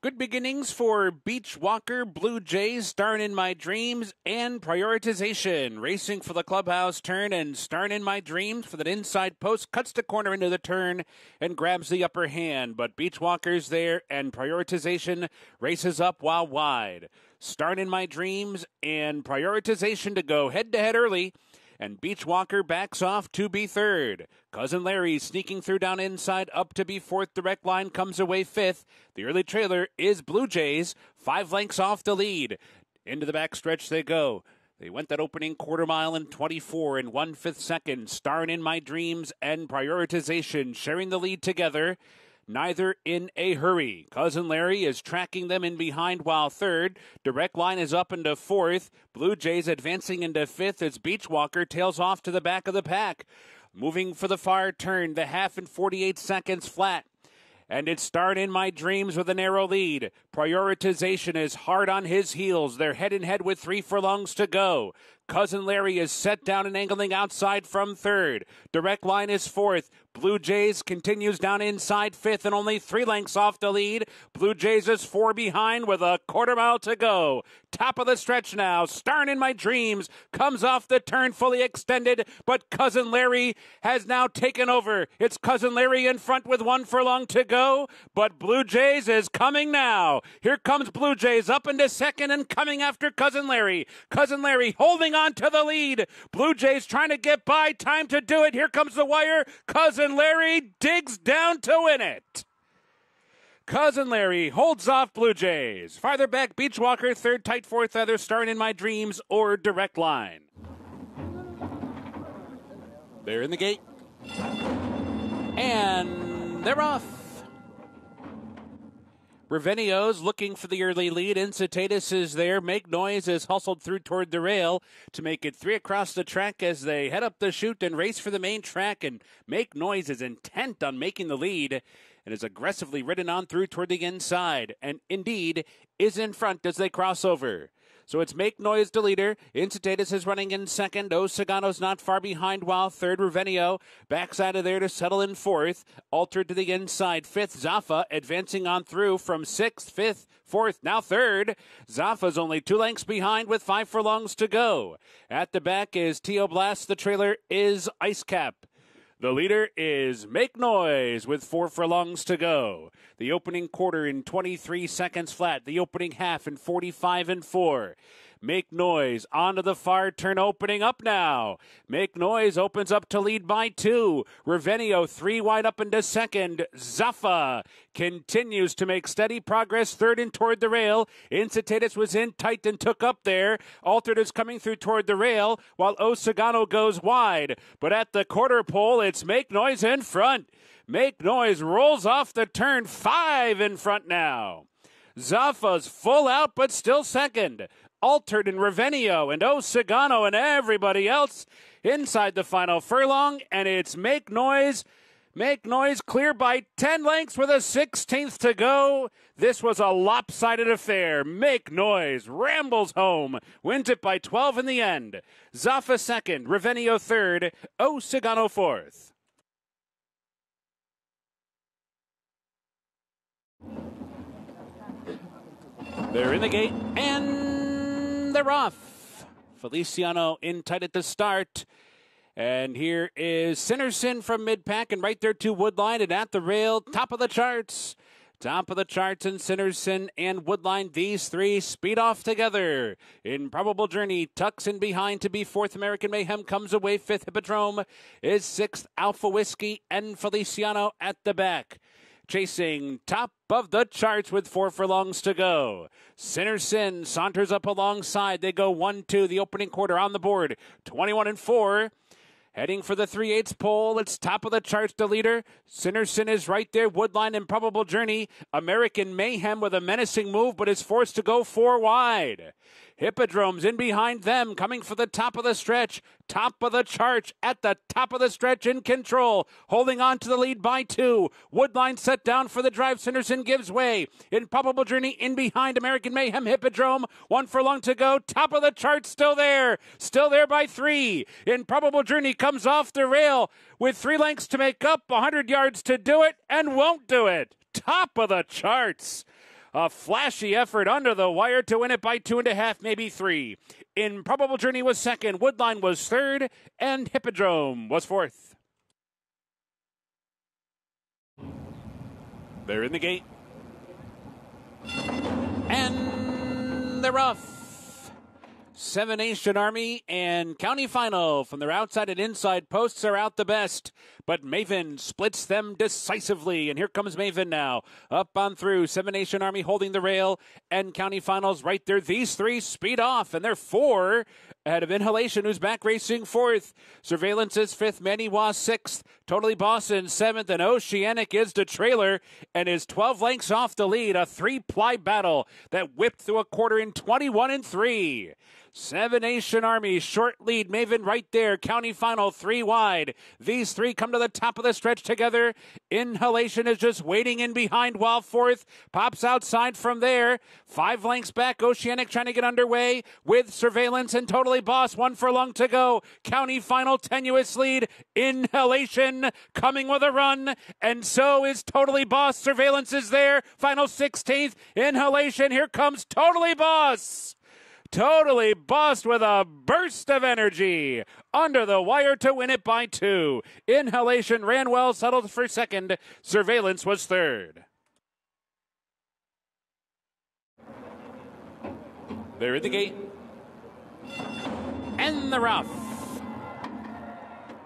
Good beginnings for Beach Walker, Blue Jays, starring in my dreams, and prioritization. Racing for the clubhouse turn and starring in my dreams for the inside post, cuts the corner into the turn and grabs the upper hand. But Beach Walker's there and prioritization races up while wide. Starting in my dreams and prioritization to go head to head early and Beachwalker backs off to be third. Cousin Larry sneaking through down inside up to be fourth. Direct line comes away fifth. The early trailer is Blue Jays, five lengths off the lead. Into the backstretch they go. They went that opening quarter mile in 24 and one fifth second. Starring in my dreams and prioritization, sharing the lead together neither in a hurry. Cousin Larry is tracking them in behind while third. Direct line is up into fourth. Blue Jays advancing into fifth as Beachwalker tails off to the back of the pack. Moving for the far turn, the half in 48 seconds flat and it's starting in my dreams with a narrow lead. Prioritization is hard on his heels. They're head and head with three furlongs to go. Cousin Larry is set down and angling outside from third. Direct line is fourth. Blue Jays continues down inside fifth and only three lengths off the lead. Blue Jays is four behind with a quarter mile to go. Top of the stretch now. Starring in my dreams comes off the turn fully extended, but Cousin Larry has now taken over. It's Cousin Larry in front with one furlong to go, but Blue Jays is coming now. Here comes Blue Jays up into second and coming after Cousin Larry. Cousin Larry holding on to the lead. Blue Jays trying to get by. Time to do it. Here comes the wire. Cousin Larry digs down to win it. Cousin Larry holds off Blue Jays. Farther back, Beachwalker, third, tight fourth, other, starring in my dreams or direct line. They're in the gate. And they're off. Revenio's looking for the early lead. Incitatus is there. Make Noise is hustled through toward the rail to make it three across the track as they head up the chute and race for the main track. And Make Noise is intent on making the lead and is aggressively ridden on through toward the inside. And indeed is in front as they cross over. So it's Make Noise the leader. Incitatus is running in second. O Sagano's not far behind while third. Revenio backs out of there to settle in fourth. Altered to the inside. Fifth. Zafa advancing on through from sixth, fifth, fourth, now third. Zafa's only two lengths behind with five furlongs to go. At the back is Teo Blast. The trailer is Ice Cap. The leader is Make Noise with four furlongs to go. The opening quarter in 23 seconds flat. The opening half in 45 and 4. Make Noise onto the far turn opening up now. Make Noise opens up to lead by two. Revenio three wide up into second. Zaffa continues to make steady progress third and toward the rail. Incitatus was in tight and took up there. Altered is coming through toward the rail while Osagano goes wide. But at the quarter pole, it's Make Noise in front. Make Noise rolls off the turn five in front now. Zaffa's full out, but still second. Altered and Revenio and Osagano and everybody else inside the final furlong, and it's Make Noise. Make Noise clear by 10 lengths with a 16th to go. This was a lopsided affair. Make Noise rambles home, wins it by 12 in the end. Zaffa second, Revenio third, Osagano fourth. They're in the gate and they're off. Feliciano in tight at the start. And here is Sinnerson from mid pack and right there to Woodline and at the rail, top of the charts. Top of the charts in Sinnerson and Woodline. These three speed off together. Improbable Journey tucks in behind to be fourth. American Mayhem comes away fifth. Hippodrome is sixth. Alpha Whiskey and Feliciano at the back chasing top of the charts with four furlongs to go. Sinner Sin saunters up alongside. They go one, two, the opening quarter on the board, 21 and four. Heading for the 3 8 pole. It's top of the charts, the leader. Sinnerson is right there. Woodline Improbable Journey. American Mayhem with a menacing move, but is forced to go four wide. Hippodrome's in behind them, coming for the top of the stretch. Top of the chart at the top of the stretch in control, holding on to the lead by two. Woodline set down for the drive. Sanderson gives way. Improbable Journey in behind American Mayhem Hippodrome. One furlong to go. Top of the chart still there. Still there by three. Improbable Journey comes off the rail with three lengths to make up, 100 yards to do it, and won't do it. Top of the charts. A flashy effort under the wire to win it by two and a half, maybe three. Improbable Journey was second, Woodline was third, and Hippodrome was fourth. They're in the gate. And they're off. Seven Nation Army and County Final from their outside and inside posts are out the best, but Maven splits them decisively. And here comes Maven now, up on through. Seven Nation Army holding the rail, and County Finals right there. These three speed off, and they're four ahead of Inhalation, who's back racing fourth. Surveillance is fifth, Maniwa sixth, Totally Boston seventh, and Oceanic is the trailer and is 12 lengths off the lead. A three ply battle that whipped through a quarter in 21 and three. Seven Nation Army, short lead. Maven right there. County final, three wide. These three come to the top of the stretch together. Inhalation is just waiting in behind while fourth pops outside from there. Five lengths back. Oceanic trying to get underway with surveillance and totally boss. One furlong to go. County final, tenuous lead. Inhalation coming with a run. And so is totally boss. Surveillance is there. Final 16th. Inhalation. Here comes totally boss totally bossed with a burst of energy. Under the wire to win it by two. Inhalation ran well, settled for second. Surveillance was third. They're in the gate. And the rough.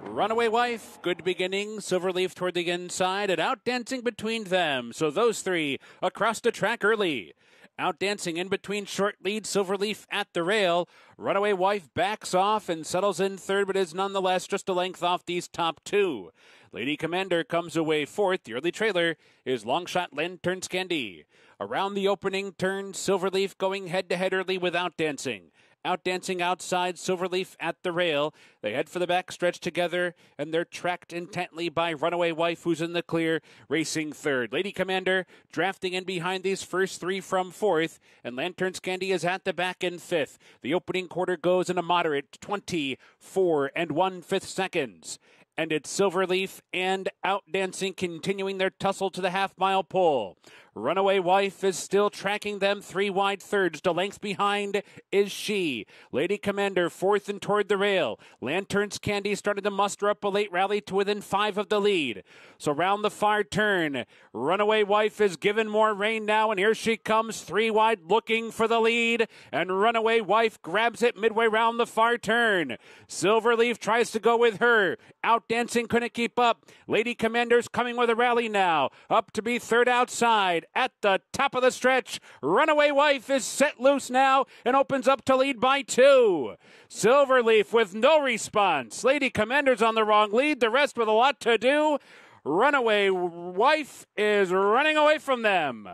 Runaway Wife, good beginning. Silverleaf toward the inside and out dancing between them. So those three across the track early. Out dancing in between short lead, Silverleaf at the rail. Runaway Wife backs off and settles in third, but is nonetheless just a length off these top two. Lady Commander comes away fourth. The early trailer is Longshot Lantern Candy. Around the opening turn, Silverleaf going head to head early without dancing. Outdancing outside, Silverleaf at the rail. They head for the back stretch together, and they're tracked intently by Runaway Wife, who's in the clear, racing third. Lady Commander drafting in behind these first three from fourth, and Lantern's Candy is at the back in fifth. The opening quarter goes in a moderate 24 and one fifth seconds and it's Silverleaf and Outdancing continuing their tussle to the half mile pole. Runaway Wife is still tracking them three wide thirds. To length behind is she. Lady Commander fourth and toward the rail. Lanterns Candy started to muster up a late rally to within five of the lead. So round the far turn, Runaway Wife is given more rein now, and here she comes three wide looking for the lead. And Runaway Wife grabs it midway round the far turn. Silverleaf tries to go with her. Out dancing couldn't keep up. Lady Commander's coming with a rally now. Up to be third outside at the top of the stretch. Runaway Wife is set loose now and opens up to lead by two. Silverleaf with no response. Lady Commander's on the wrong lead. The rest with a lot to do. Runaway Wife is running away from them.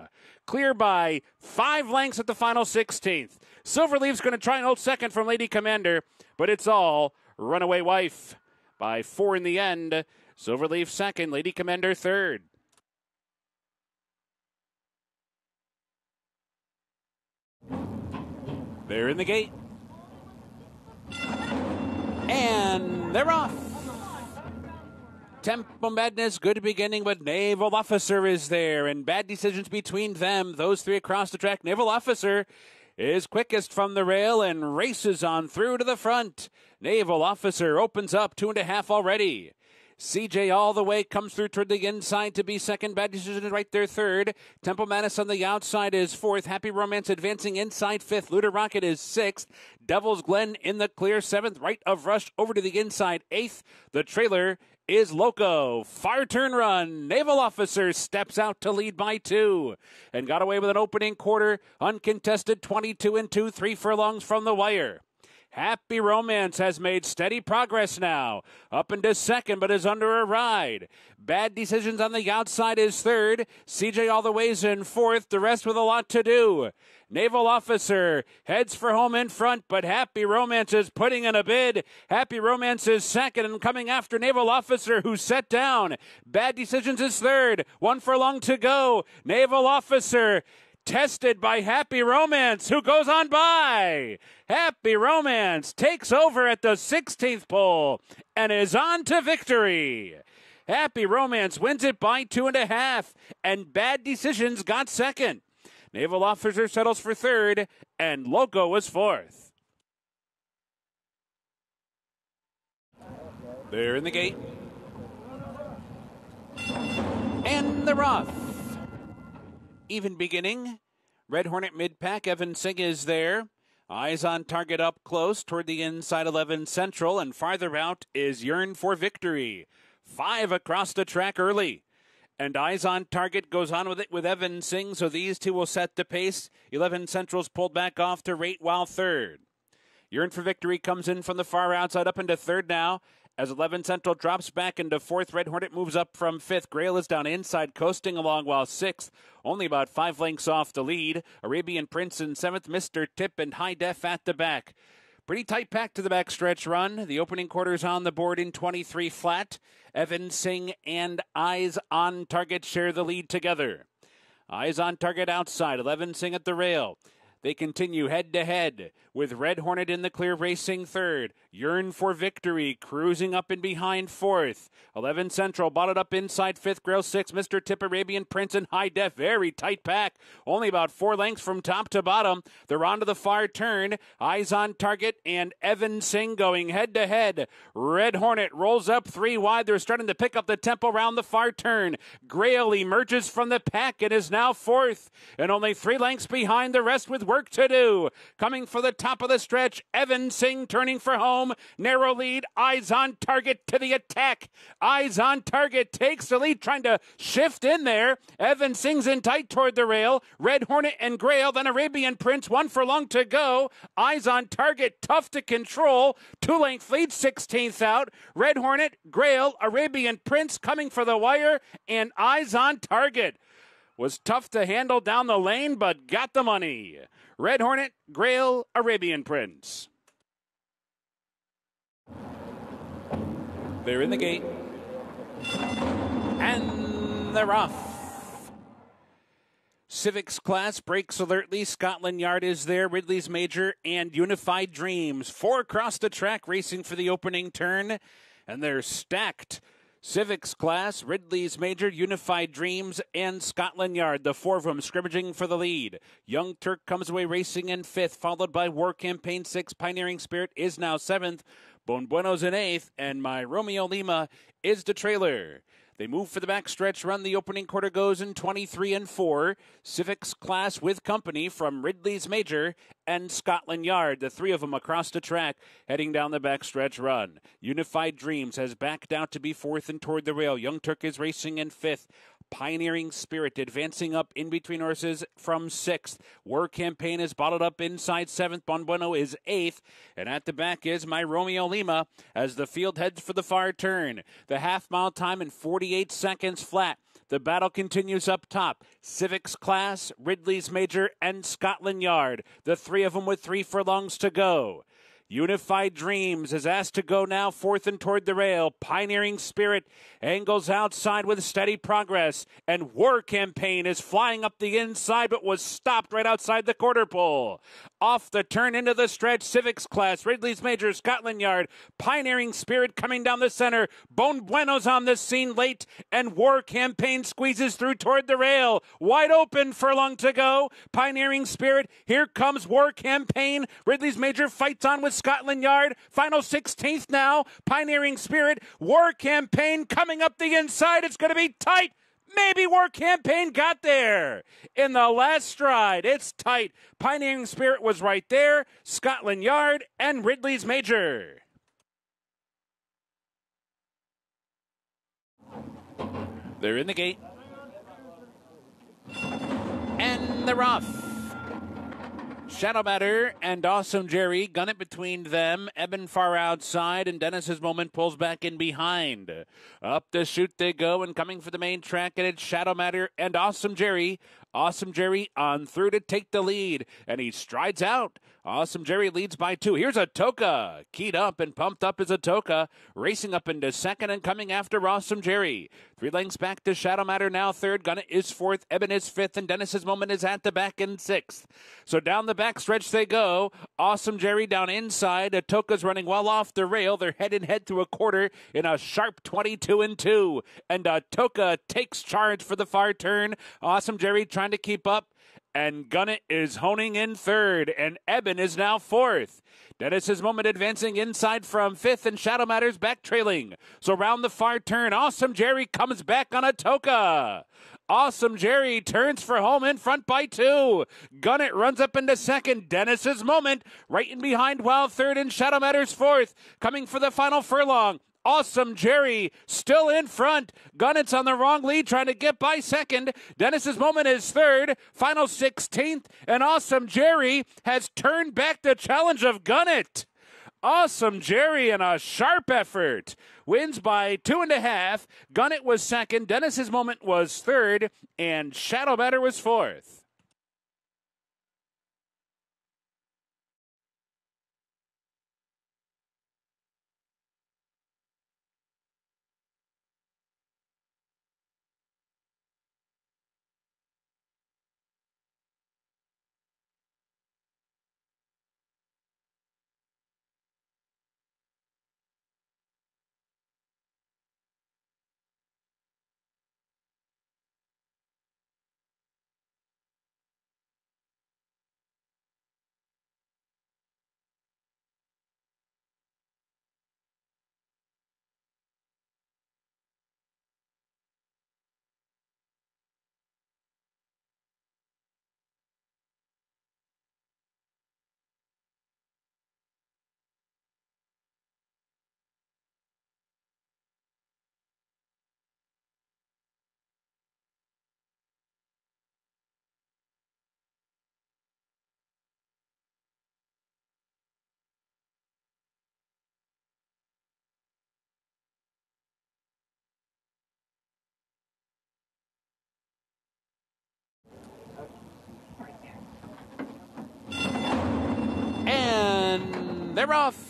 Clear by five lengths at the final 16th. Silverleaf's going to try and hold second from Lady Commander, but it's all Runaway Wife by four in the end. Silverleaf second, Lady Commander third. They're in the gate. And they're off. Tempo Madness, good beginning, but Naval Officer is there, and bad decisions between them. Those three across the track. Naval Officer is quickest from the rail and races on through to the front. Naval Officer opens up two and a half already. CJ all the way comes through toward the inside to be second. Bad decision right there third. Temple Madness on the outside is fourth. Happy Romance advancing inside fifth. Luda Rocket is sixth. Devil's Glen in the clear seventh. Right of Rush over to the inside eighth. The trailer is Loco. Fire turn run. Naval officer steps out to lead by two and got away with an opening quarter. Uncontested 22 and 2, three furlongs from the wire. Happy Romance has made steady progress now. Up into second, but is under a ride. Bad Decisions on the outside is third. CJ all the ways in fourth. The rest with a lot to do. Naval Officer heads for home in front, but Happy Romance is putting in a bid. Happy Romance is second and coming after Naval Officer, who's set down. Bad Decisions is third. One furlong to go. Naval Officer tested by Happy Romance, who goes on by. Happy Romance takes over at the 16th pole and is on to victory. Happy Romance wins it by two and a half, and Bad Decisions got second. Naval Officer settles for third, and Loco was fourth. They're in the gate. And the rough. Even beginning. Red Hornet mid pack. Evan Singh is there. Eyes on target up close toward the inside 11 Central, and farther out is Yearn for Victory. Five across the track early. And eyes on target goes on with it with Evan Singh, so these two will set the pace. 11 Central's pulled back off to rate while third. Yearn for Victory comes in from the far outside up into third now. As 11 Central drops back into fourth, Red Hornet moves up from fifth. Grail is down inside, coasting along while sixth, only about five lengths off the lead. Arabian Prince in seventh, Mr. Tip and High Def at the back. Pretty tight pack to the backstretch run. The opening quarters on the board in 23 flat. Evan Singh and Eyes on Target share the lead together. Eyes on Target outside. 11 Singh at the rail. They continue head to head with Red Hornet in the clear racing third. Yearn for victory, cruising up and behind fourth. 11 Central bought it up inside fifth. Grail six. Mr. Tip Arabian Prince and High Def. Very tight pack. Only about four lengths from top to bottom. They're onto the far turn. Eyes on target and Evan Singh going head to head. Red Hornet rolls up three wide. They're starting to pick up the tempo around the far turn. Grail emerges from the pack and is now fourth and only three lengths behind the rest with work to do. Coming for the top of the stretch, Evan Singh turning for home. Narrow lead, eyes on target to the attack. Eyes on target takes the lead, trying to shift in there. Evan sings in tight toward the rail. Red Hornet and Grail, then Arabian Prince, one furlong to go. Eyes on target, tough to control. Two length lead, 16th out. Red Hornet, Grail, Arabian Prince coming for the wire, and eyes on target was tough to handle down the lane, but got the money. Red Hornet, Grail, Arabian Prince. They're in the gate. And they're off. Civics class breaks alertly. Scotland Yard is there. Ridley's Major and Unified Dreams. Four across the track racing for the opening turn. And they're stacked. Civics class, Ridley's Major, Unified Dreams, and Scotland Yard. The four of them scrimmaging for the lead. Young Turk comes away racing in fifth, followed by War Campaign six. Pioneering Spirit is now seventh. Bon Bueno's in eighth, and my Romeo Lima is the trailer. They move for the backstretch run. The opening quarter goes in 23 and 4. Civics class with company from Ridley's Major and Scotland Yard. The three of them across the track heading down the backstretch run. Unified Dreams has backed out to be fourth and toward the rail. Young Turk is racing in fifth. Pioneering Spirit advancing up in between horses from sixth. War Campaign is bottled up inside seventh. Bon Bueno is eighth. And at the back is my Romeo Lima as the field heads for the far turn. The half mile time in 48 seconds flat. The battle continues up top. Civics Class, Ridley's Major, and Scotland Yard. The three of them with three furlongs to go. Unified Dreams is asked to go now fourth and toward the rail. Pioneering Spirit angles outside with steady progress. And War Campaign is flying up the inside but was stopped right outside the quarter pole. Off the turn into the stretch, Civics Class, Ridley's Major, Scotland Yard, Pioneering Spirit coming down the center. Bon Bueno's on the scene late, and War Campaign squeezes through toward the rail. Wide open, furlong to go. Pioneering Spirit, here comes War Campaign. Ridley's Major fights on with Scotland Yard. Final 16th now. Pioneering Spirit, War Campaign coming up the inside. It's going to be tight. Maybe War Campaign got there in the last stride. It's tight. Pioneering Spirit was right there. Scotland Yard and Ridley's Major. They're in the gate. And they're off. Shadow Matter and Awesome Jerry gun it between them. Eben far outside, and Dennis's moment pulls back in behind. Up the chute they go, and coming for the main track, and it's Shadow Matter and Awesome Jerry Awesome Jerry on through to take the lead, and he strides out. Awesome Jerry leads by two. Here's Atoka. Keyed up and pumped up is Atoka. Racing up into second and coming after Awesome Jerry. Three lengths back to Shadow Matter now third. Gunna is fourth. Eben is fifth. And Dennis's Moment is at the back in sixth. So down the back stretch they go. Awesome Jerry down inside. Atoka's running well off the rail. They're head and head through a quarter in a sharp 22 and 2. And Atoka takes charge for the far turn. Awesome Jerry trying to keep up and Gunnett is honing in third, and Eben is now fourth. Dennis's moment advancing inside from fifth, and Shadow Matters back trailing. So round the far turn, Awesome Jerry comes back on Atoka. Awesome Jerry turns for home in front by two. Gunnett runs up into second. Dennis's moment right in behind while third and Shadow Matters fourth. Coming for the final furlong. Awesome Jerry still in front. Gunnett's on the wrong lead, trying to get by second. Dennis's moment is third, final 16th, and Awesome Jerry has turned back the challenge of Gunnett. Awesome Jerry in a sharp effort wins by two and a half. Gunnett was second, Dennis's moment was third, and Shadow Matter was fourth. They're off.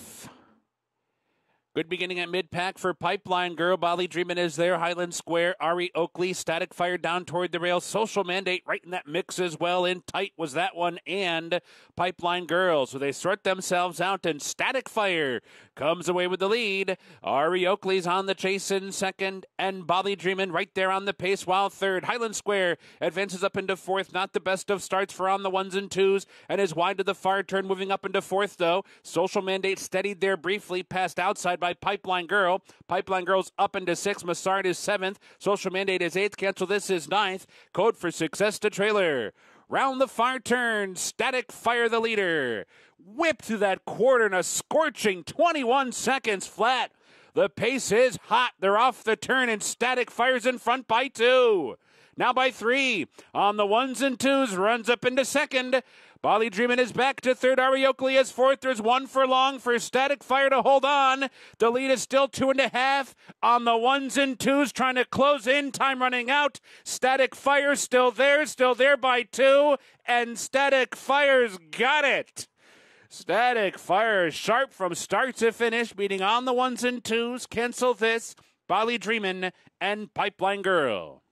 Good beginning at mid pack for Pipeline Girl. Bali Dreamin' is there. Highland Square. Ari Oakley. Static Fire down toward the rail. Social Mandate right in that mix as well. In tight was that one. And Pipeline Girl. So they sort themselves out. And Static Fire comes away with the lead. Ari Oakley's on the chase in second. And Bali Dreamin' right there on the pace while third. Highland Square advances up into fourth. Not the best of starts for on the ones and twos. And is wide to the far turn. Moving up into fourth though. Social Mandate steadied there briefly. Passed outside by Pipeline Girl. Pipeline Girl's up into sixth. Massard is seventh. Social Mandate is eighth. Cancel this is ninth. Code for success to trailer. Round the far turn, Static Fire the leader. Whip through that quarter in a scorching 21 seconds flat. The pace is hot. They're off the turn, and Static fires in front by two. Now by three. On the ones and twos, runs up into second. Bali Dreamin' is back to third. Ari Oakley is fourth. There's one furlong for Static Fire to hold on. The lead is still two and a half on the ones and twos, trying to close in. Time running out. Static Fire still there, still there by two, and Static Fire's got it. Static Fire sharp from start to finish, beating on the ones and twos. Cancel this. Bali Dreamin' and Pipeline Girl.